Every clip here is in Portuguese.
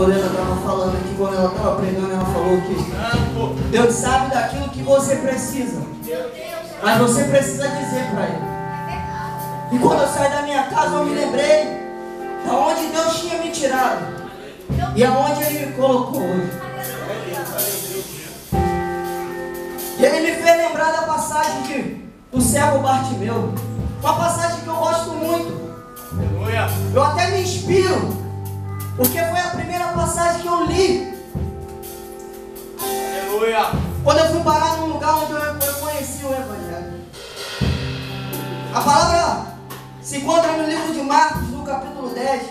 Lorena estava falando aqui, quando ela estava pregando, ela falou que Deus sabe daquilo que você precisa. Mas você precisa dizer para Ele. E quando eu saí da minha casa, eu me lembrei de onde Deus tinha me tirado e aonde Ele me colocou hoje. E Ele me fez lembrar da passagem de, do cego Bartimeu. Uma passagem que eu gosto muito. Eu até me inspiro, porque foi a primeira passagem que eu li. Aleluia. Quando eu fui parar num lugar onde eu conheci o Evangelho. A palavra se encontra no livro de Marcos, no capítulo 10,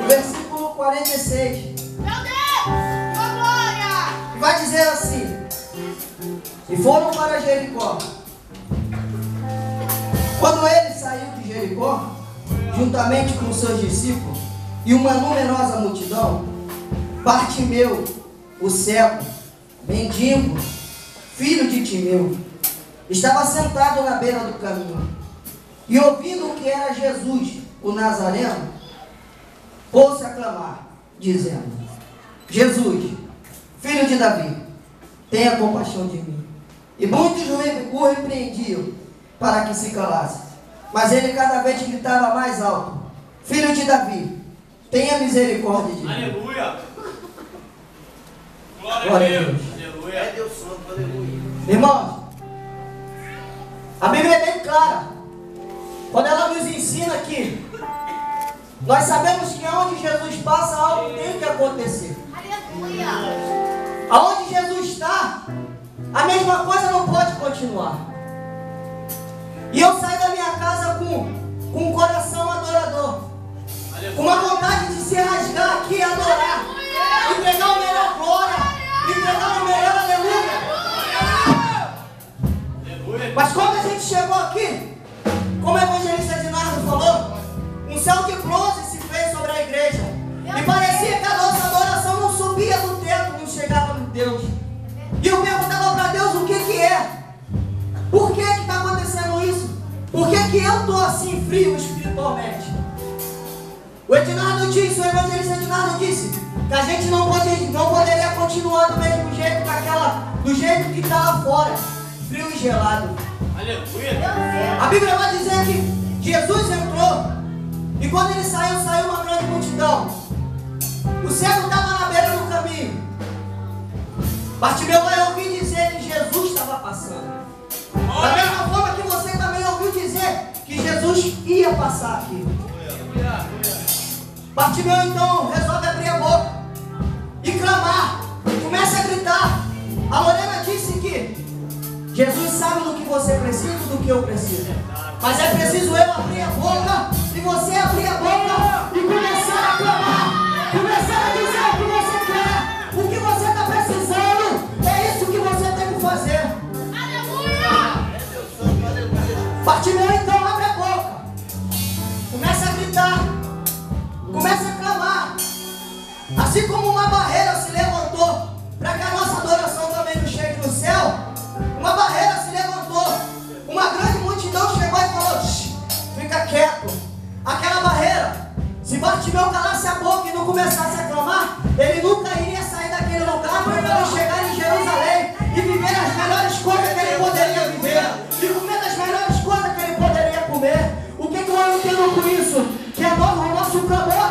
no versículo 46. Meu Deus! Tua glória! E vai dizer assim: E foram para Jericó. Quando ele saiu de Jericó, juntamente com seus discípulos e uma numerosa multidão, Bartimeu, o cego, mendigo, filho de Timeu, estava sentado na beira do caminho e ouvindo que era Jesus, o Nazareno, pôs-se a clamar, dizendo: Jesus, filho de Davi, tenha compaixão de mim. E muitos o repreendiam para que se calasse. Mas ele cada vez gritava mais alto: Filho de Davi, tenha misericórdia de mim. Aleluia. Glória Glória a Deus. Deus. Aleluia. É Deus Santo, aleluia. Irmãos, a Bíblia é bem clara. Quando ela nos ensina que nós sabemos que onde Jesus passa, algo tem que acontecer. Aleluia! Aonde Jesus está, a mesma coisa não pode continuar. E eu saí da minha casa com, com um coração chegou aqui, como a evangelista Dinardo falou, um céu de bronze se fez sobre a igreja. E parecia que a nossa adoração não subia do teto, não chegava no Deus. E eu perguntava para Deus o que que é. Por que está acontecendo isso? Por que que eu estou assim frio espiritualmente? O Ednardo disse, o evangelista Ednardo disse, que a gente não, pode, não poderia continuar do mesmo jeito, daquela, do jeito que está lá fora, frio e gelado. A Bíblia vai dizer que Jesus entrou e quando ele saiu, saiu uma grande multidão. O cego estava na beira do caminho. Bartimeu vai ouvir dizer que Jesus estava passando. Da mesma forma que você também ouviu dizer que Jesus ia passar aqui. Bartimeu então resolve abrir a boca e clamar. Jesus sabe do que você precisa e do que eu preciso. Mas é preciso eu abrir a boca e você abrir a boca e começar a clamar. Começar a dizer o que você quer, o que você está precisando. É isso que você tem que fazer. Aleluia! Bartimeu então abre a boca. Começa a gritar. Começa a clamar. Assim como Bartimeu calasse a boca e não começasse a clamar, ele nunca iria sair daquele lugar para ele chegar em Jerusalém e viver as melhores coisas que ele poderia viver, e comer das melhores coisas que ele poderia comer. O que, que eu entendo com isso? Que a no- o nosso clamor,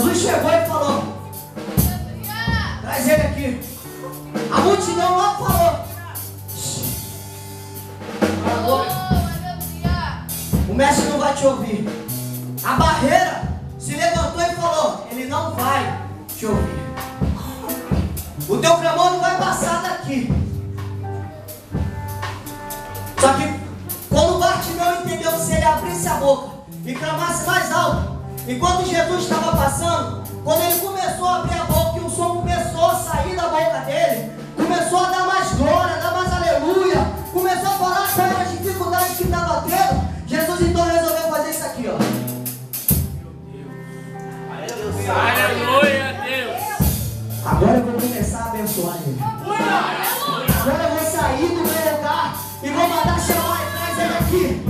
Jesus chegou e falou: Traz ele aqui. A multidão lá falou. O mestre não vai te ouvir. A barreira se levantou e falou: Ele não vai te ouvir. O teu clamor não vai passar daqui. Só que quando o Bartimeu entendeu que se ele abrisse a boca e clamasse mais alto, enquanto Jesus estava passando, quando ele começou a abrir a boca e o som começou a sair da boca dele, começou a dar mais glória, dar mais aleluia, começou a falar sobre as dificuldades que estava tendo, Jesus então resolveu fazer isso aqui, ó. Aleluia, Deus. Agora eu vou começar a abençoar ele. Agora eu vou sair do meu lugar e vou mandar chamar e traz ele aqui.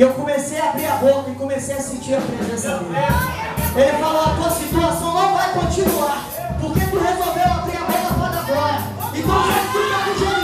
E eu comecei a abrir a boca e comecei a sentir a presença dele. Ele falou: a tua situação não vai continuar, porque tu resolveu abrir a boca para glória. Então já fica com